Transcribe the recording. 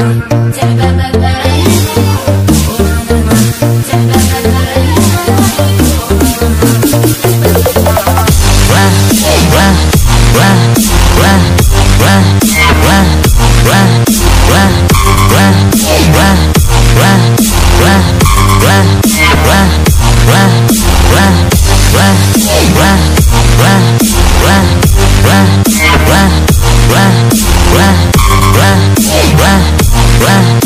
Wah, wah, wah, wah, Why?